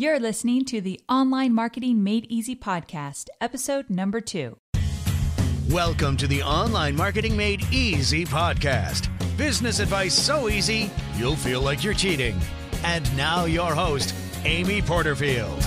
You're listening to the Online Marketing Made Easy podcast, episode number two. Welcome to the Online Marketing Made Easy podcast. Business advice so easy, you'll feel like you're cheating. And now, your host, Amy Porterfield.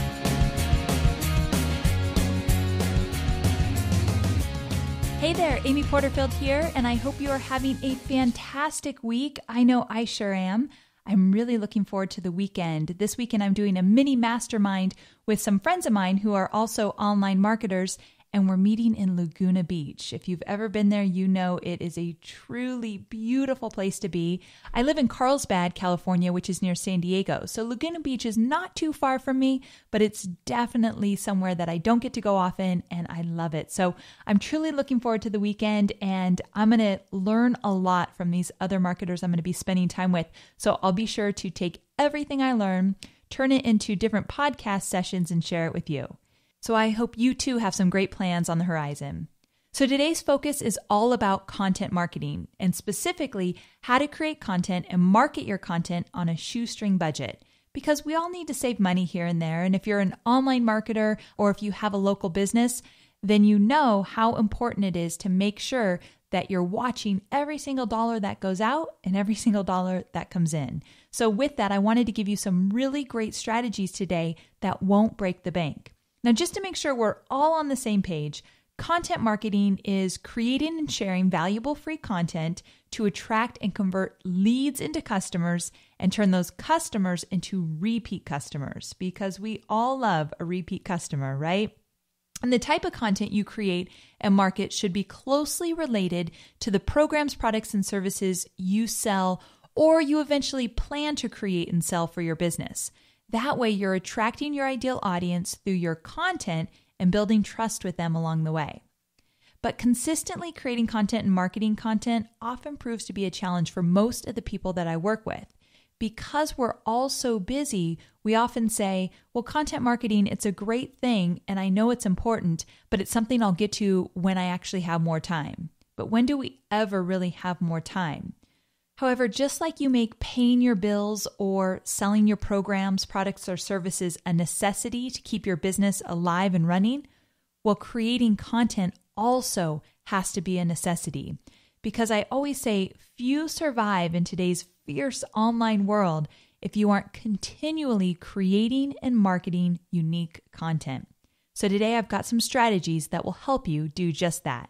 Hey there, Amy Porterfield here, and I hope you are having a fantastic week. I know I sure am. I'm really looking forward to the weekend. This weekend, I'm doing a mini mastermind with some friends of mine who are also online marketers, and we're meeting in Laguna Beach. If you've ever been there, you know it is a truly beautiful place to be. I live in Carlsbad, California, which is near San Diego. So Laguna Beach is not too far from me, but it's definitely somewhere that I don't get to go often and I love it. So I'm truly looking forward to the weekend and I'm going to learn a lot from these other marketers I'm going to be spending time with. So I'll be sure to take everything I learn, turn it into different podcast sessions and share it with you. So I hope you too have some great plans on the horizon. So today's focus is all about content marketing and specifically how to create content and market your content on a shoestring budget. Because we all need to save money here and there. And if you're an online marketer or if you have a local business, then you know how important it is to make sure that you're watching every single dollar that goes out and every single dollar that comes in. So, with that, I wanted to give you some really great strategies today that won't break the bank. Now, just to make sure we're all on the same page, content marketing is creating and sharing valuable free content to attract and convert leads into customers and turn those customers into repeat customers because we all love a repeat customer, right? And the type of content you create and market should be closely related to the programs, products, and services you sell or you eventually plan to create and sell for your business. That way, you're attracting your ideal audience through your content and building trust with them along the way. But consistently creating content and marketing content often proves to be a challenge for most of the people that I work with. Because we're all so busy, we often say, well, content marketing, it's a great thing and I know it's important, but it's something I'll get to when I actually have more time. But when do we ever really have more time? However, just like you make paying your bills or selling your programs, products, or services a necessity to keep your business alive and running, well, creating content also has to be a necessity. Because I always say few survive in today's fierce online world if you aren't continually creating and marketing unique content. So today I've got some strategies that will help you do just that.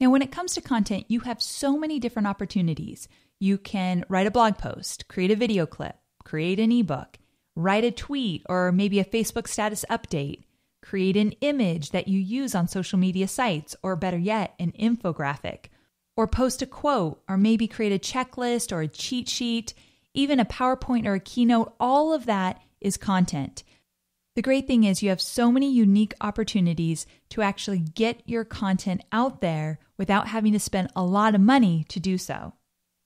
Now, when it comes to content, you have so many different opportunities. You can write a blog post, create a video clip, create an ebook, write a tweet or maybe a Facebook status update, create an image that you use on social media sites, or better yet, an infographic, or post a quote, or maybe create a checklist or a cheat sheet, even a PowerPoint or a keynote. All of that is content. The great thing is, you have so many unique opportunities to actually get your content out there without having to spend a lot of money to do so.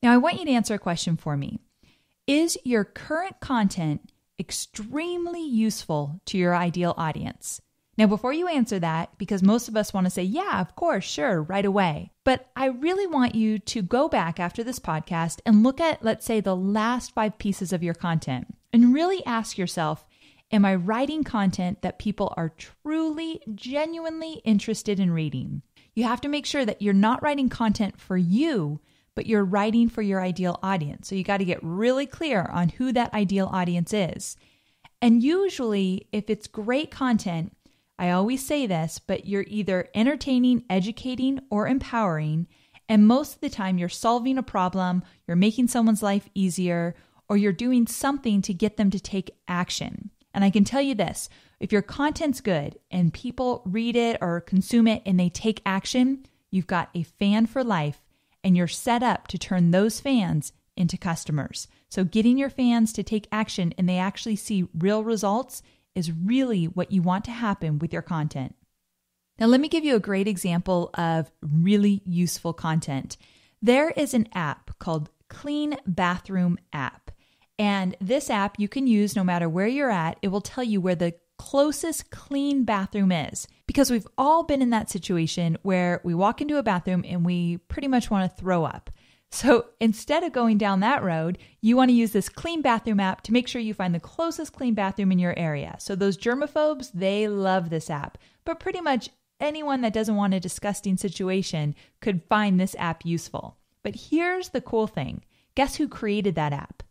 Now, I want you to answer a question for me. Is your current content extremely useful to your ideal audience? Now, before you answer that, because most of us want to say, yeah, of course, sure, right away. But I really want you to go back after this podcast and look at, let's say, the last five pieces of your content and really ask yourself, am I writing content that people are truly, genuinely interested in reading? You have to make sure that you're not writing content for you, but you're writing for your ideal audience. So you got to get really clear on who that ideal audience is. And usually, if it's great content, I always say this, but you're either entertaining, educating, or empowering. And most of the time, you're solving a problem, you're making someone's life easier, or you're doing something to get them to take action. And I can tell you this if your content's good and people read it or consume it and they take action, you've got a fan for life and you're set up to turn those fans into customers. So, getting your fans to take action and they actually see real results is really what you want to happen with your content. Now, let me give you a great example of really useful content. There is an app called Clean Bathroom App. And this app you can use no matter where you're at. It will tell you where the closest clean bathroom is. Because we've all been in that situation where we walk into a bathroom and we pretty much want to throw up. So instead of going down that road, you want to use this clean bathroom app to make sure you find the closest clean bathroom in your area. So those germaphobes, they love this app. But pretty much anyone that doesn't want a disgusting situation could find this app useful. But here's the cool thing guess who created that app?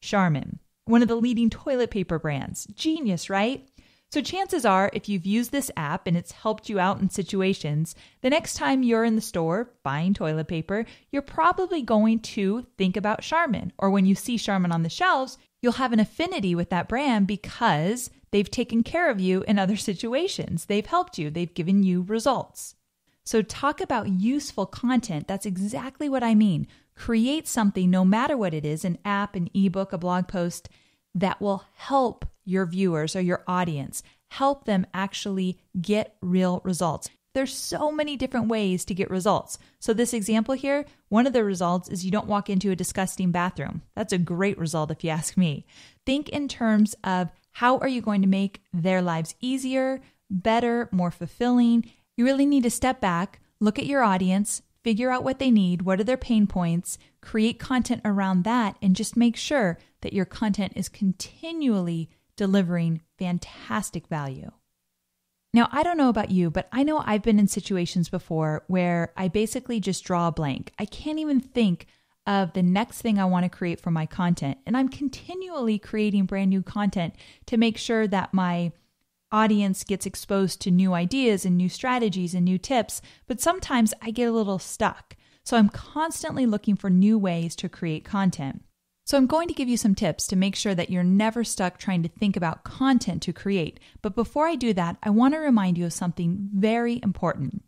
Charmin, one of the leading toilet paper brands. Genius, right? So, chances are, if you've used this app and it's helped you out in situations, the next time you're in the store buying toilet paper, you're probably going to think about Charmin. Or when you see Charmin on the shelves, you'll have an affinity with that brand because they've taken care of you in other situations. They've helped you, they've given you results. So, talk about useful content. That's exactly what I mean. Create something, no matter what it is an app, an ebook, a blog post that will help your viewers or your audience, help them actually get real results. There's so many different ways to get results. So, this example here, one of the results is you don't walk into a disgusting bathroom. That's a great result if you ask me. Think in terms of how are you going to make their lives easier, better, more fulfilling? You really need to step back, look at your audience, figure out what they need, what are their pain points, create content around that, and just make sure that your content is continually delivering fantastic value. Now, I don't know about you, but I know I've been in situations before where I basically just draw a blank. I can't even think of the next thing I want to create for my content. And I'm continually creating brand new content to make sure that my audience gets exposed to new ideas and new strategies and new tips. But sometimes I get a little stuck. So I'm constantly looking for new ways to create content. So, I'm going to give you some tips to make sure that you're never stuck trying to think about content to create. But before I do that, I want to remind you of something very important.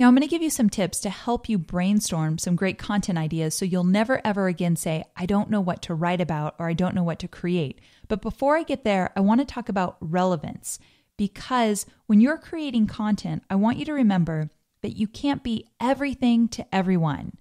Now, I'm going to give you some tips to help you brainstorm some great content ideas so you'll never ever again say, I don't know what to write about or I don't know what to create. But before I get there, I want to talk about relevance because when you're creating content, I want you to remember that you can't be everything to everyone.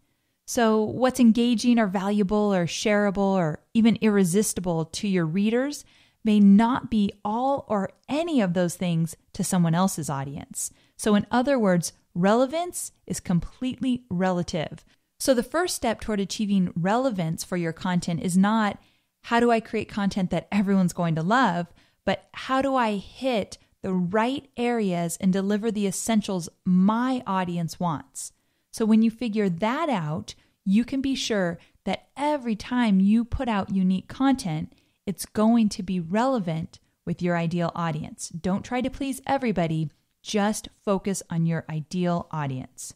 So, what's engaging or valuable or shareable or even irresistible to your readers may not be all or any of those things to someone else's audience. So, in other words, relevance is completely relative. So, the first step toward achieving relevance for your content is not how do I create content that everyone's going to love, but how do I hit the right areas and deliver the essentials my audience wants. So when you figure that out, you can be sure that every time you put out unique content, it's going to be relevant with your ideal audience. Don't try to please everybody, just focus on your ideal audience.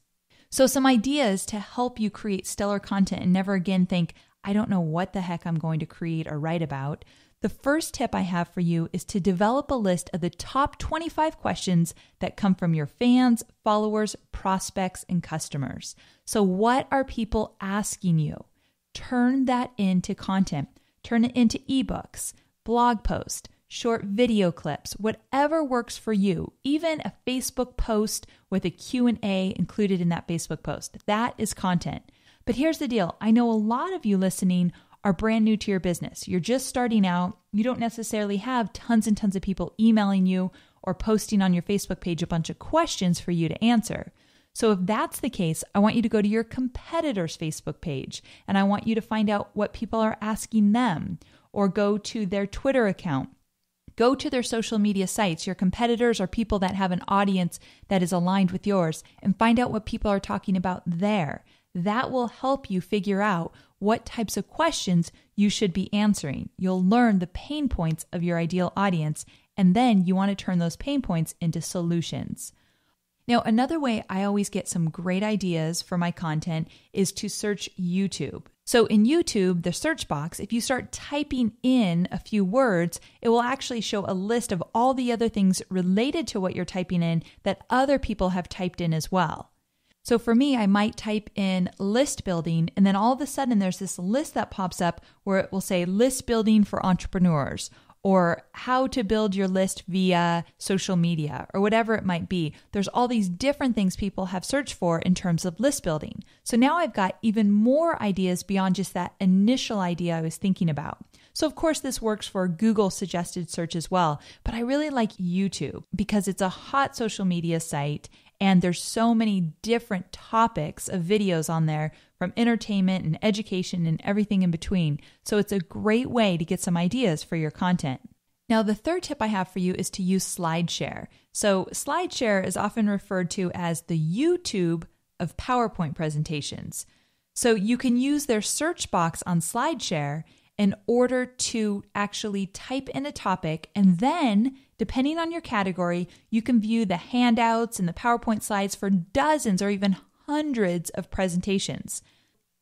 So, some ideas to help you create stellar content and never again think, I don't know what the heck I'm going to create or write about. The first tip I have for you is to develop a list of the top 25 questions that come from your fans, followers, prospects, and customers. So, what are people asking you? Turn that into content. Turn it into ebooks, blog posts, short video clips, whatever works for you. Even a Facebook post with a Q&A included in that Facebook post. That is content. But here's the deal. I know a lot of you listening are brand new to your business. You're just starting out. You don't necessarily have tons and tons of people emailing you or posting on your Facebook page a bunch of questions for you to answer. So, if that's the case, I want you to go to your competitor's Facebook page and I want you to find out what people are asking them, or go to their Twitter account. Go to their social media sites. Your competitors are people that have an audience that is aligned with yours and find out what people are talking about there. That will help you figure out what types of questions you should be answering. You'll learn the pain points of your ideal audience, and then you want to turn those pain points into solutions. Now, another way I always get some great ideas for my content is to search YouTube. So, in YouTube, the search box, if you start typing in a few words, it will actually show a list of all the other things related to what you're typing in that other people have typed in as well. So for me, I might type in list building, and then all of a sudden there's this list that pops up where it will say list building for entrepreneurs or how to build your list via social media or whatever it might be. There's all these different things people have searched for in terms of list building. So now I've got even more ideas beyond just that initial idea I was thinking about. So, of course, this works for Google suggested search as well. But I really like YouTube because it's a hot social media site and there's so many different topics of videos on there from entertainment and education and everything in between. So, it's a great way to get some ideas for your content. Now, the third tip I have for you is to use SlideShare. So, SlideShare is often referred to as the YouTube of PowerPoint presentations. So, you can use their search box on SlideShare in order to actually type in a topic and then depending on your category you can view the handouts and the powerpoint slides for dozens or even hundreds of presentations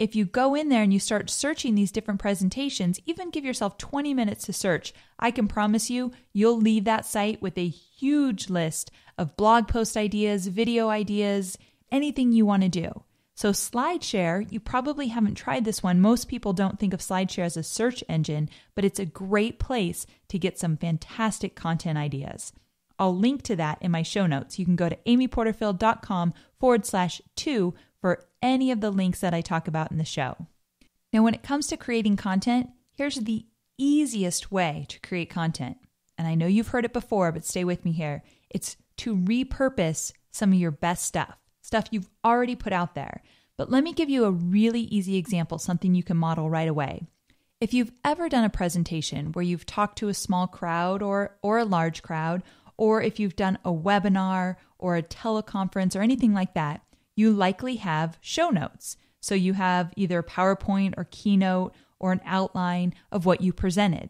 if you go in there and you start searching these different presentations, even give yourself 20 minutes to search, I can promise you, you'll leave that site with a huge list of blog post ideas, video ideas, anything you want to do. So, SlideShare, you probably haven't tried this one. Most people don't think of SlideShare as a search engine, but it's a great place to get some fantastic content ideas. I'll link to that in my show notes. You can go to amyporterfield.com forward slash two for any of the links that I talk about in the show. Now, when it comes to creating content, here's the easiest way to create content. And I know you've heard it before, but stay with me here. It's to repurpose some of your best stuff, stuff you've already put out there. But let me give you a really easy example, something you can model right away. If you've ever done a presentation where you've talked to a small crowd or, or a large crowd, or if you've done a webinar or a teleconference or anything like that, you likely have show notes. So you have either PowerPoint or Keynote or an outline of what you presented.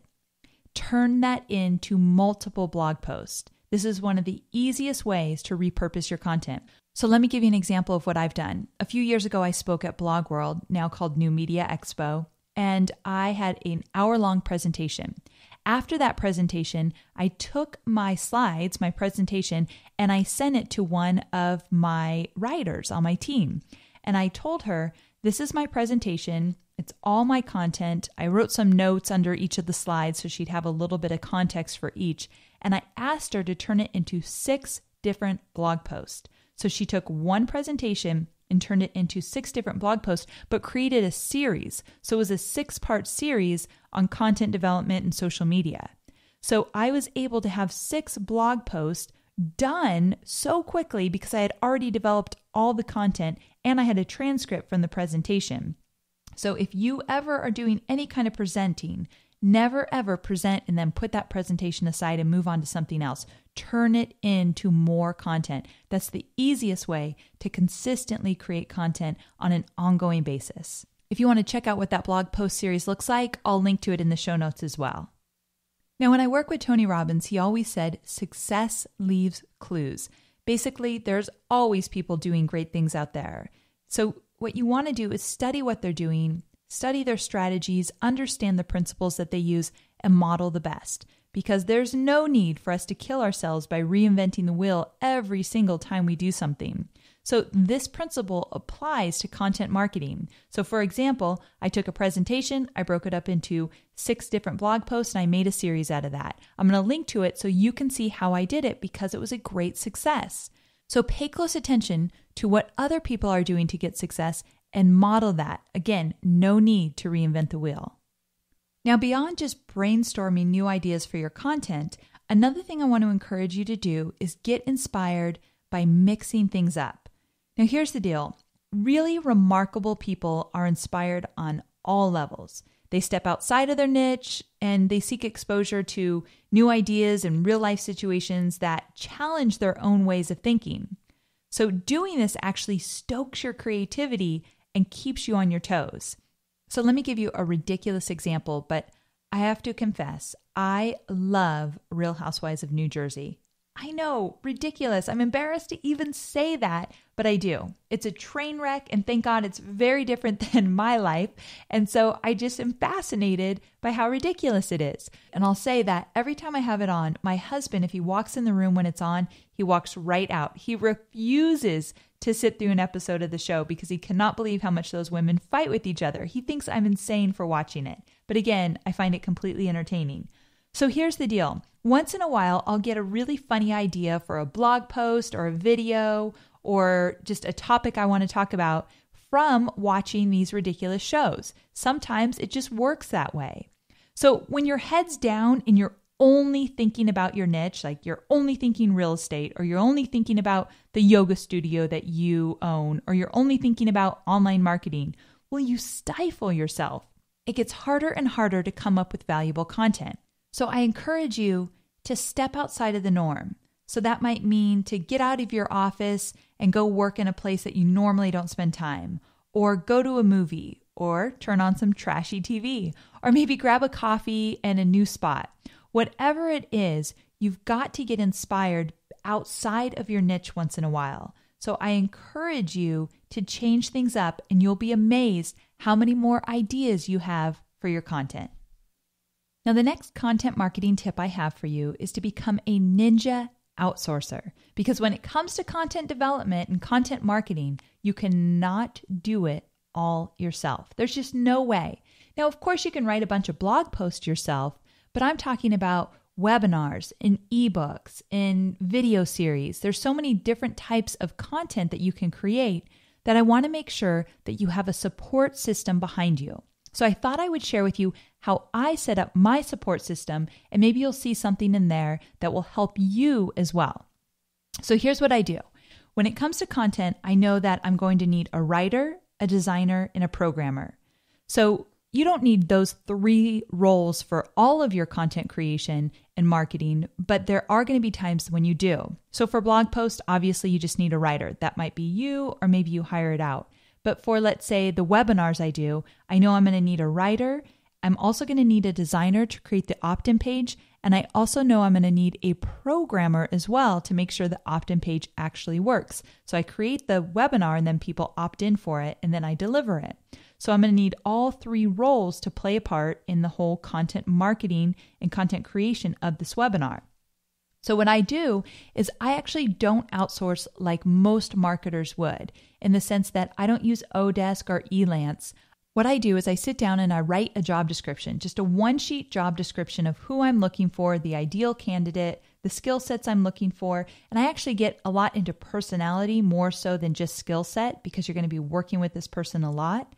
Turn that into multiple blog posts. This is one of the easiest ways to repurpose your content. So let me give you an example of what I've done. A few years ago, I spoke at Blog World, now called New Media Expo, and I had an hour long presentation. After that presentation, I took my slides, my presentation, and I sent it to one of my writers on my team. And I told her, This is my presentation. It's all my content. I wrote some notes under each of the slides so she'd have a little bit of context for each. And I asked her to turn it into six different blog posts. So she took one presentation and turned it into six different blog posts, but created a series. So it was a six part series on content development and social media. So I was able to have six blog posts done so quickly because I had already developed all the content and I had a transcript from the presentation. So if you ever are doing any kind of presenting, never ever present and then put that presentation aside and move on to something else turn it into more content. That's the easiest way to consistently create content on an ongoing basis. If you want to check out what that blog post series looks like, I'll link to it in the show notes as well. Now, when I work with Tony Robbins, he always said success leaves clues. Basically, there's always people doing great things out there. So, what you want to do is study what they're doing, study their strategies, understand the principles that they use, and model the best because there's no need for us to kill ourselves by reinventing the wheel every single time we do something. So, this principle applies to content marketing. So, for example, I took a presentation, I broke it up into six different blog posts, and I made a series out of that. I'm going to link to it so you can see how I did it because it was a great success. So, pay close attention to what other people are doing to get success and model that. Again, no need to reinvent the wheel. Now, beyond just brainstorming new ideas for your content, another thing I want to encourage you to do is get inspired by mixing things up. Now, here's the deal really remarkable people are inspired on all levels. They step outside of their niche and they seek exposure to new ideas and real life situations that challenge their own ways of thinking. So, doing this actually stokes your creativity and keeps you on your toes. So let me give you a ridiculous example, but I have to confess, I love Real Housewives of New Jersey. I know, ridiculous. I'm embarrassed to even say that, but I do. It's a train wreck, and thank God it's very different than my life. And so I just am fascinated by how ridiculous it is. And I'll say that every time I have it on, my husband, if he walks in the room when it's on, he walks right out. He refuses to sit through an episode of the show because he cannot believe how much those women fight with each other. He thinks I'm insane for watching it. But again, I find it completely entertaining. So here's the deal once in a while, I'll get a really funny idea for a blog post or a video or just a topic I want to talk about from watching these ridiculous shows. Sometimes it just works that way. So when your head's down and you're only thinking about your niche, like you're only thinking real estate, or you're only thinking about the yoga studio that you own, or you're only thinking about online marketing, well, you stifle yourself. It gets harder and harder to come up with valuable content. So I encourage you to step outside of the norm. So that might mean to get out of your office and go work in a place that you normally don't spend time, or go to a movie, or turn on some trashy TV, or maybe grab a coffee and a new spot Whatever it is, you've got to get inspired outside of your niche once in a while. So I encourage you to change things up, and you'll be amazed how many more ideas you have for your content. Now, the next content marketing tip I have for you is to become a ninja outsourcer. Because when it comes to content development and content marketing, you cannot do it all yourself. There's just no way. Now, of course, you can write a bunch of blog posts yourself, but I'm talking about webinars and ebooks and video series. There's so many different types of content that you can create that I want to make sure that you have a support system behind you. So I thought I would share with you how I set up my support system, and maybe you'll see something in there that will help you as well. So here's what I do. When it comes to content, I know that I'm going to need a writer, a designer, and a programmer. So you don't need those three roles for all of your content creation and marketing, but there are going to be times when you do. So for blog posts, obviously you just need a writer. That might be you, or maybe you hire it out. But for, let's say, the webinars I do, I know I'm going to need a writer. I'm also going to need a designer to create the opt in page. And I also know I'm going to need a programmer as well to make sure the opt in page actually works. So I create the webinar and then people opt in for it and then I deliver it. So I'm going to need all three roles to play a part in the whole content marketing and content creation of this webinar. So, what I do is I actually don't outsource like most marketers would, in the sense that I don't use Odesk or Elance. What I do is I sit down and I write a job description, just a one sheet job description of who I'm looking for, the ideal candidate, the skill sets I'm looking for. And I actually get a lot into personality more so than just skill set because you're going to be working with this person a lot.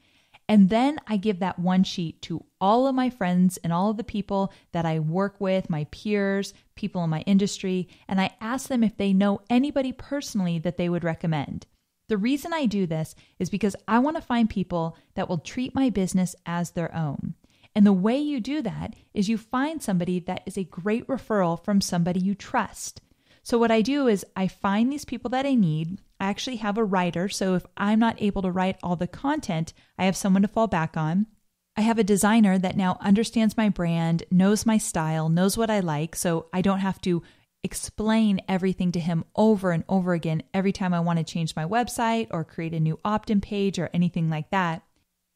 And then I give that one sheet to all of my friends and all of the people that I work with, my peers, people in my industry, and I ask them if they know anybody personally that they would recommend. The reason I do this is because I want to find people that will treat my business as their own. And the way you do that is you find somebody that is a great referral from somebody you trust. So, what I do is I find these people that I need. I actually have a writer. So, if I'm not able to write all the content, I have someone to fall back on. I have a designer that now understands my brand, knows my style, knows what I like. So, I don't have to explain everything to him over and over again every time I want to change my website or create a new opt in page or anything like that.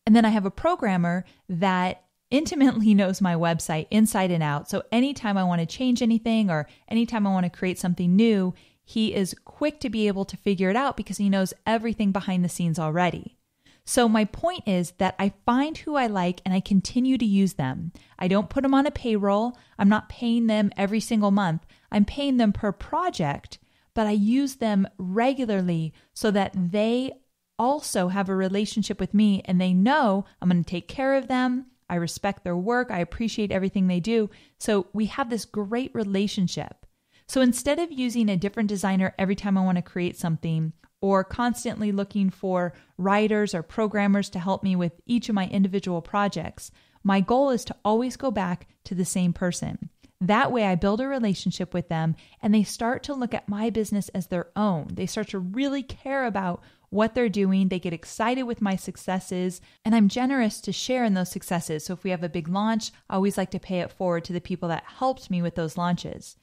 And then I have a programmer that intimately knows my website inside and out. So anytime I want to change anything or anytime I want to create something new, he is quick to be able to figure it out because he knows everything behind the scenes already. So, my point is that I find who I like and I continue to use them. I don't put them on a payroll. I'm not paying them every single month. I'm paying them per project, but I use them regularly so that they also have a relationship with me and they know I'm going to take care of them. I respect their work. I appreciate everything they do. So we have this great relationship. So instead of using a different designer every time I want to create something, or constantly looking for writers or programmers to help me with each of my individual projects, my goal is to always go back to the same person. That way, I build a relationship with them and they start to look at my business as their own. They start to really care about what they're doing. They get excited with my successes, and I'm generous to share in those successes. So if we have a big launch, I always like to pay it forward to the people that helped me with those launches.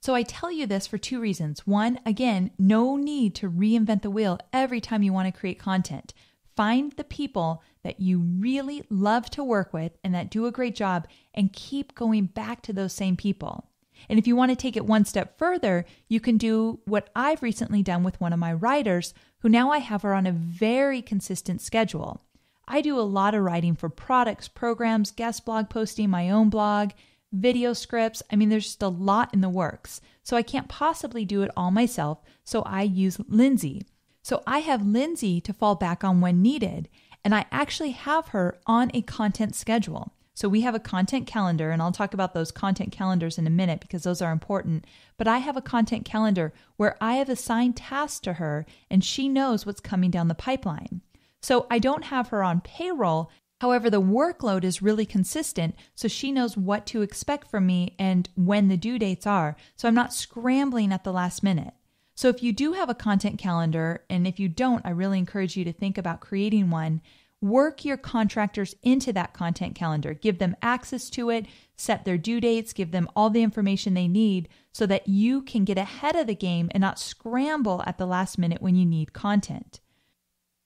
So I tell you this for two reasons. One, again, no need to reinvent the wheel every time you want to create content. Find the people that you really love to work with and that do a great job and keep going back to those same people. And if you want to take it one step further, you can do what I've recently done with one of my writers, who now I have her on a very consistent schedule. I do a lot of writing for products, programs, guest blog posting, my own blog, video scripts. I mean, there's just a lot in the works. So I can't possibly do it all myself. So I use Lindsay. So I have Lindsay to fall back on when needed. And I actually have her on a content schedule. So we have a content calendar, and I'll talk about those content calendars in a minute because those are important. But I have a content calendar where I have assigned tasks to her and she knows what's coming down the pipeline. So I don't have her on payroll. However, the workload is really consistent, so she knows what to expect from me and when the due dates are. So I'm not scrambling at the last minute. So if you do have a content calendar, and if you don't, I really encourage you to think about creating one Work your contractors into that content calendar. Give them access to it, set their due dates, give them all the information they need so that you can get ahead of the game and not scramble at the last minute when you need content.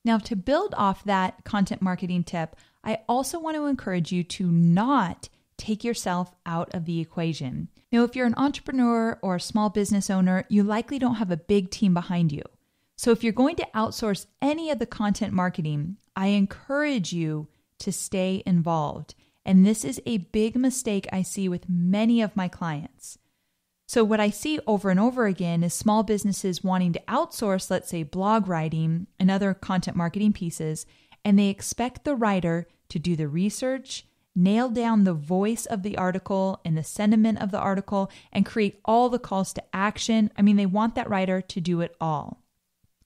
Now, to build off that content marketing tip, I also want to encourage you to not take yourself out of the equation. Now, if you're an entrepreneur or a small business owner, you likely don't have a big team behind you. So, if you're going to outsource any of the content marketing, I encourage you to stay involved. And this is a big mistake I see with many of my clients. So, what I see over and over again is small businesses wanting to outsource, let's say, blog writing and other content marketing pieces, and they expect the writer to do the research, nail down the voice of the article and the sentiment of the article, and create all the calls to action. I mean, they want that writer to do it all.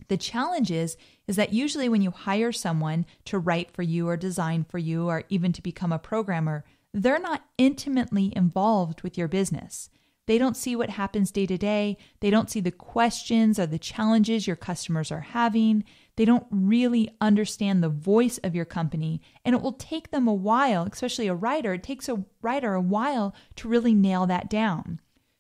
The challenge is, is that usually when you hire someone to write for you or design for you or even to become a programmer, they're not intimately involved with your business. They don't see what happens day to day. They don't see the questions or the challenges your customers are having. They don't really understand the voice of your company. And it will take them a while, especially a writer, it takes a writer a while to really nail that down.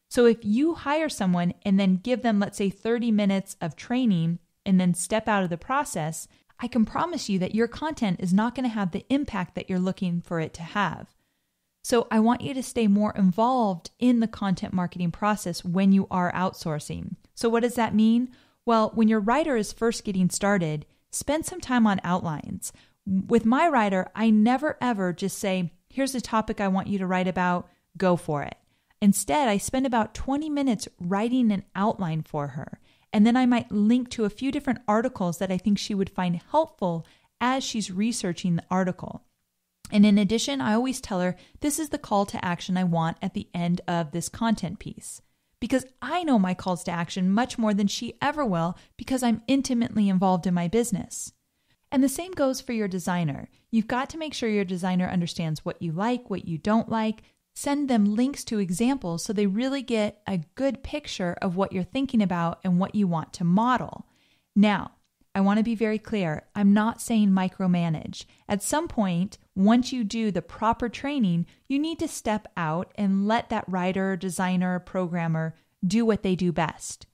So if you hire someone and then give them, let's say, 30 minutes of training and then step out of the process, I can promise you that your content is not going to have the impact that you're looking for it to have. So I want you to stay more involved in the content marketing process when you are outsourcing. So, what does that mean? Well, when your writer is first getting started, spend some time on outlines. With my writer, I never ever just say, here's a topic I want you to write about, go for it. Instead, I spend about 20 minutes writing an outline for her. And then I might link to a few different articles that I think she would find helpful as she's researching the article. And in addition, I always tell her this is the call to action I want at the end of this content piece. Because I know my calls to action much more than she ever will because I'm intimately involved in my business. And the same goes for your designer. You've got to make sure your designer understands what you like, what you don't like, send them links to examples so they really get a good picture of what you're thinking about and what you want to model. Now, I want to be very clear. I'm not saying micromanage. At some point, once you do the proper training, you need to step out and let that writer, designer, programmer do what they do best.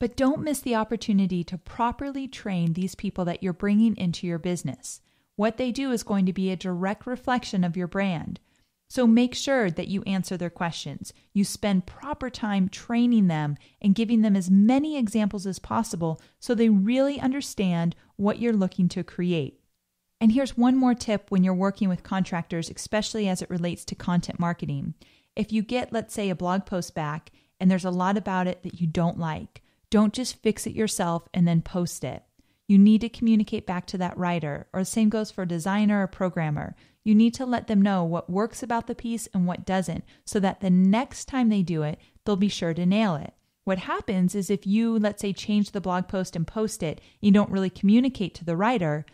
But don't miss the opportunity to properly train these people that you're bringing into your business. What they do is going to be a direct reflection of your brand. So make sure that you answer their questions. You spend proper time training them and giving them as many examples as possible so they really understand what you're looking to create. And here's one more tip when you're working with contractors, especially as it relates to content marketing. If you get, let's say, a blog post back and there's a lot about it that you don't like, don't just fix it yourself and then post it. You need to communicate back to that writer, or the same goes for a designer or programmer. You need to let them know what works about the piece and what doesn't so that the next time they do it, they'll be sure to nail it. What happens is if you, let's say, change the blog post and post it, you don't really communicate to the writer.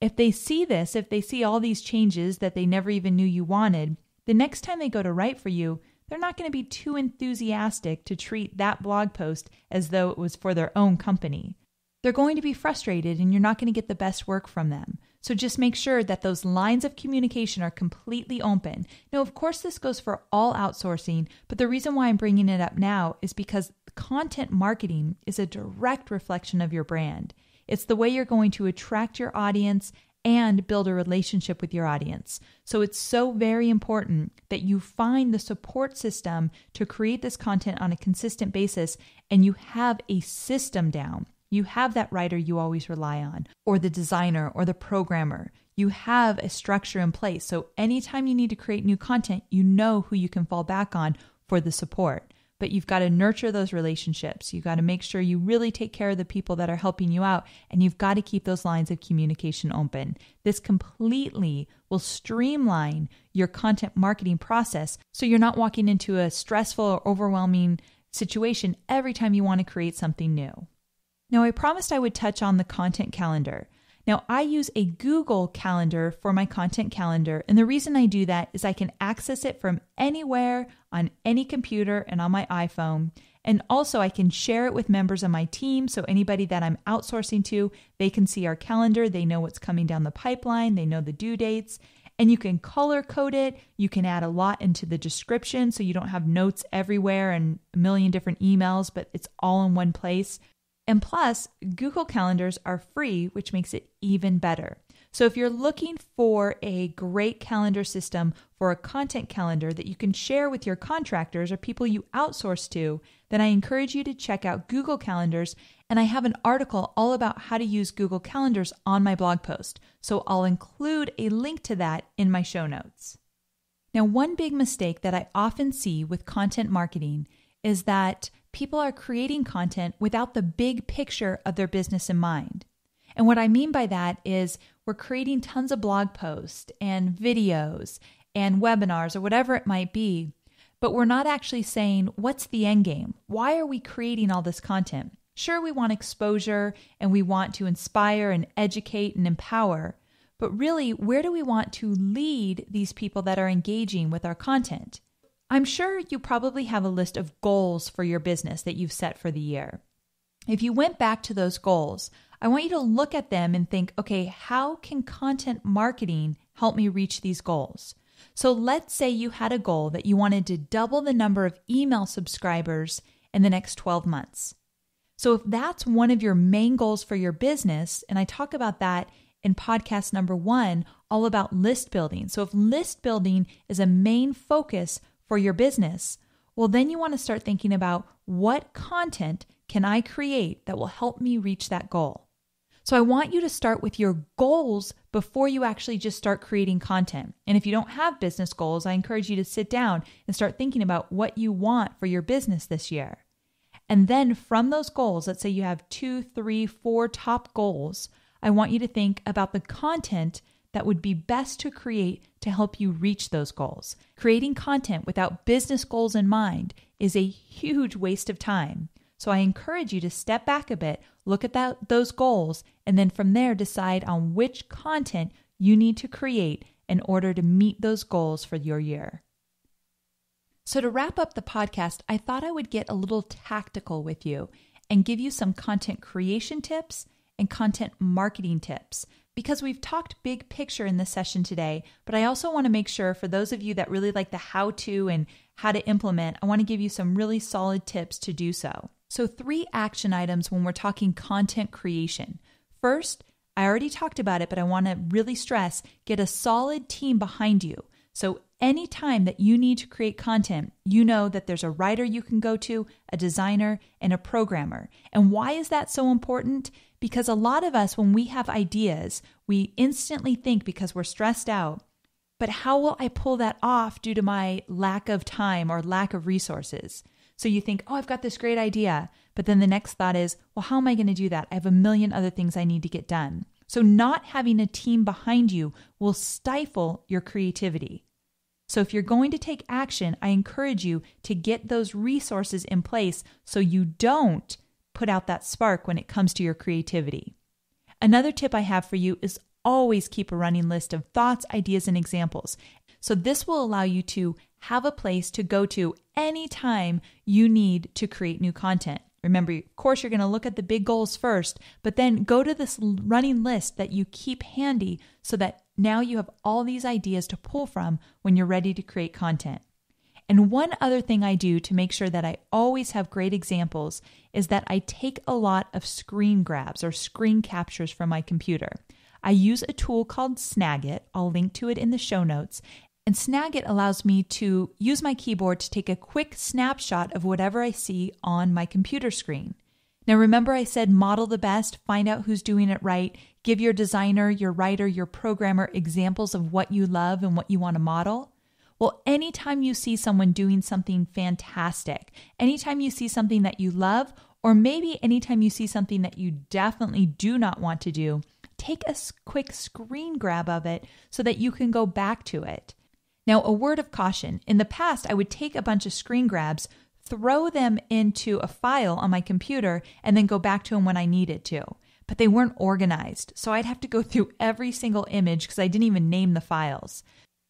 If they see this, if they see all these changes that they never even knew you wanted, the next time they go to write for you, they're not going to be too enthusiastic to treat that blog post as though it was for their own company. They're going to be frustrated and you're not going to get the best work from them. So just make sure that those lines of communication are completely open. Now, of course, this goes for all outsourcing, but the reason why I'm bringing it up now is because content marketing is a direct reflection of your brand. It's the way you're going to attract your audience and build a relationship with your audience. So it's so very important that you find the support system to create this content on a consistent basis and you have a system down. You have that writer you always rely on, or the designer, or the programmer. You have a structure in place. So anytime you need to create new content, you know who you can fall back on for the support. but you've got to nurture those relationships. You've got to make sure you really take care of the people that are helping you out, and you've got to keep those lines of communication open. This completely will streamline your content marketing process so you're not walking into a stressful or overwhelming situation every time you want to create something new. Now, I promised I would touch on the content calendar. Now, I use a Google Calendar for my content calendar, and the reason I do that is I can access it from anywhere on any computer and on my iPhone. And also, I can share it with members of my team. So, anybody that I'm outsourcing to, they can see our calendar. They know what's coming down the pipeline, they know the due dates. And you can color code it. You can add a lot into the description so you don't have notes everywhere and a million different emails, but it's all in one place. And plus, Google Calendars are free, which makes it even better. So if you're looking for a great calendar system for a content calendar that you can share with your contractors or people you outsource to, then I encourage you to check out Google Calendars. And I have an article all about how to use Google Calendars on my blog post. So I'll include a link to that in my show notes. Now, one big mistake that I often see with content marketing is that people are creating content without the big picture of their business in mind. And what I mean by that is we're creating tons of blog posts and videos and webinars or whatever it might be, but we're not actually saying, what's the end game? Why are we creating all this content? Sure, we want exposure and we want to inspire and educate and empower, but really, where do we want to lead these people that are engaging with our content? I'm sure you probably have a list of goals for your business that you've set for the year. If you went back to those goals, I want you to look at them and think, okay, how can content marketing help me reach these goals? So let's say you had a goal that you wanted to double the number of email subscribers in the next 12 months. So if that's one of your main goals for your business, and I talk about that in podcast number one, all about list building. So if list building is a main focus for your business, well, then you want to start thinking about what content can I create that will help me reach that goal. So I want you to start with your goals before you actually just start creating content. And if you don't have business goals, I encourage you to sit down and start thinking about what you want for your business this year. And then from those goals, let's say you have two, three, four top goals, I want you to think about the content that would be best to create to help you reach those goals. Creating content without business goals in mind is a huge waste of time. So I encourage you to step back a bit, look at that, those goals, and then from there decide on which content you need to create in order to meet those goals for your year. So, to wrap up the podcast, I thought I would get a little tactical with you and give you some content creation tips and content marketing tips because we've talked big picture in this session today, but I also want to make sure for those of you that really like the how to and how to implement, I want to give you some really solid tips to do so. So, three action items when we're talking content creation. First, I already talked about it, but I want to really stress get a solid team behind you. So, anytime that you need to create content, you know that there's a writer you can go to, a designer, and a programmer. And why is that so important? Because a lot of us, when we have ideas, we instantly think because we're stressed out, but how will I pull that off due to my lack of time or lack of resources? So you think, oh, I've got this great idea. But then the next thought is, well, how am I going to do that? I have a million other things I need to get done. So not having a team behind you will stifle your creativity. So if you're going to take action, I encourage you to get those resources in place so you don't put out that spark when it comes to your creativity. Another tip I have for you is always keep a running list of thoughts, ideas, and examples. So, this will allow you to have a place to go to anytime you need to create new content. Remember, of course, you're going to look at the big goals first, but then go to this running list that you keep handy so that now you have all these ideas to pull from when you're ready to create content. And one other thing I do to make sure that I always have great examples is that I take a lot of screen grabs or screen captures from my computer. I use a tool called Snagit. I'll link to it in the show notes. And Snagit allows me to use my keyboard to take a quick snapshot of whatever I see on my computer screen. Now, remember, I said model the best, find out who's doing it right, give your designer, your writer, your programmer examples of what you love and what you want to model. Well, anytime you see someone doing something fantastic, anytime you see something that you love, or maybe anytime you see something that you definitely do not want to do, take a quick screen grab of it so that you can go back to it. Now, a word of caution in the past, I would take a bunch of screen grabs, throw them into a file on my computer, and then go back to them when I needed to. But they weren't organized, so I'd have to go through every single image because I didn't even name the files.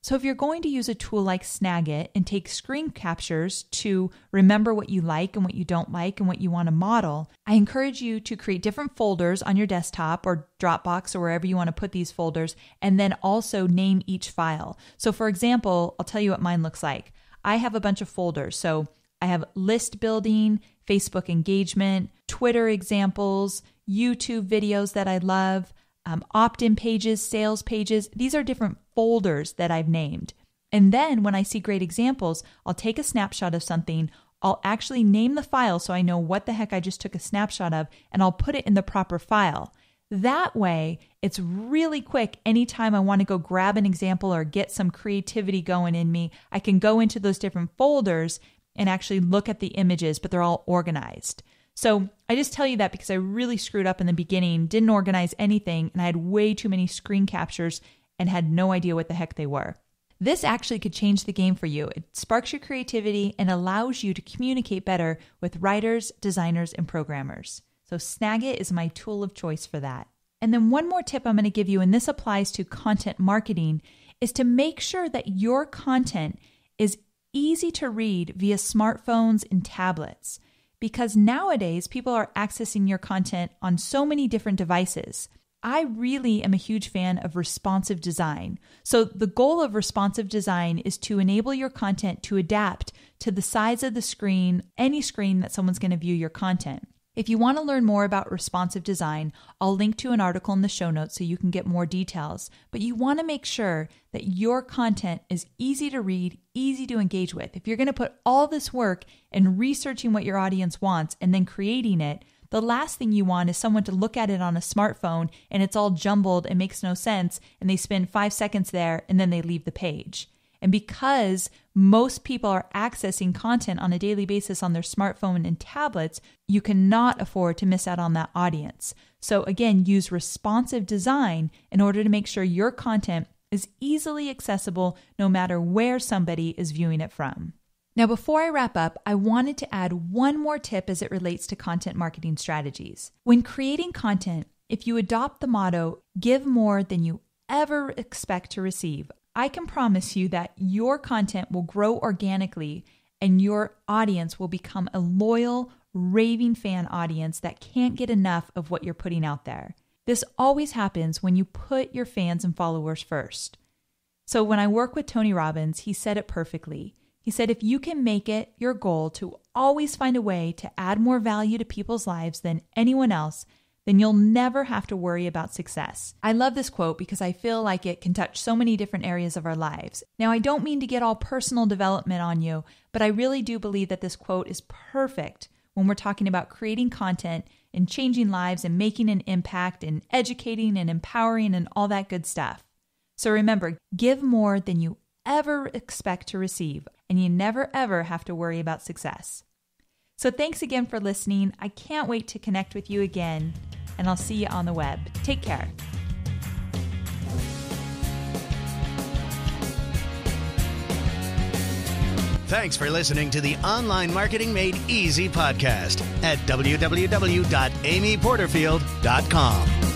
So, if you're going to use a tool like Snagit and take screen captures to remember what you like and what you don't like and what you want to model, I encourage you to create different folders on your desktop or Dropbox or wherever you want to put these folders, and then also name each file. So, for example, I'll tell you what mine looks like. I have a bunch of folders. So, I have list building, Facebook engagement, Twitter examples, YouTube videos that I love um, opt in pages, sales pages. These are different folders that I've named. And then when I see great examples, I'll take a snapshot of something. I'll actually name the file so I know what the heck I just took a snapshot of, and I'll put it in the proper file. That way, it's really quick. Anytime I want to go grab an example or get some creativity going in me, I can go into those different folders and actually look at the images, but they're all organized. So I just tell you that because I really screwed up in the beginning, didn't organize anything, and I had way too many screen captures and had no idea what the heck they were. This actually could change the game for you. It sparks your creativity and allows you to communicate better with writers, designers, and programmers. So Snagit is my tool of choice for that. And then one more tip I'm going to give you, and this applies to content marketing, is to make sure that your content is easy to read via smartphones and tablets because nowadays people are accessing your content on so many different devices. I really am a huge fan of responsive design. So, the goal of responsive design is to enable your content to adapt to the size of the screen, any screen that someone's going to view your content. If you want to learn more about responsive design, I'll link to an article in the show notes so you can get more details. But you want to make sure that your content is easy to read, easy to engage with. If you're going to put all this work in researching what your audience wants and then creating it, the last thing you want is someone to look at it on a smartphone and it's all jumbled and makes no sense and they spend five seconds there and then they leave the page. And because most people are accessing content on a daily basis on their smartphone and tablets, you cannot afford to miss out on that audience. So, again, use responsive design in order to make sure your content is easily accessible no matter where somebody is viewing it from. Now, before I wrap up, I wanted to add one more tip as it relates to content marketing strategies. When creating content, if you adopt the motto, give more than you ever expect to receive, I can promise you that your content will grow organically and your audience will become a loyal, raving fan audience that can't get enough of what you're putting out there. This always happens when you put your fans and followers first. So, when I work with Tony Robbins, he said it perfectly. He said, if you can make it your goal to always find a way to add more value to people's lives than anyone else, then you'll never have to worry about success. I love this quote because I feel like it can touch so many different areas of our lives. Now, I don't mean to get all personal development on you, but I really do believe that this quote is perfect when we're talking about creating content and changing lives and making an impact and educating and empowering and all that good stuff. So remember, give more than you ever expect to receive, and you never ever have to worry about success. So thanks again for listening. I can't wait to connect with you again, and I'll see you on the web. Take care. Thanks for listening to the Online Marketing Made Easy podcast at www.amyporterfield.com.